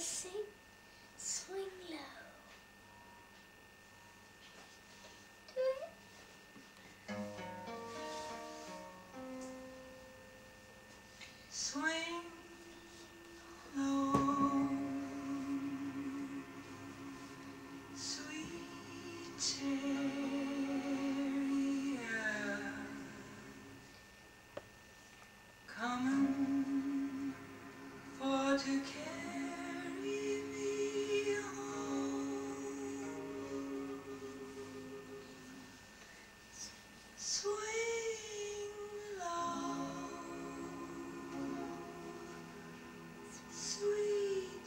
Same.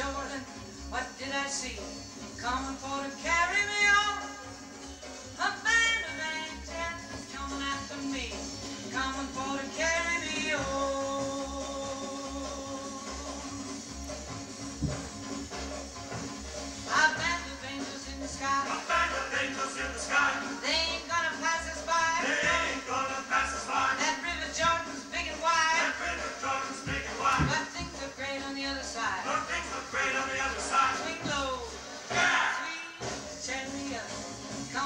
Jordan, what did I see? Coming for to carry me on. A band of angels coming after me, coming for to carry me on.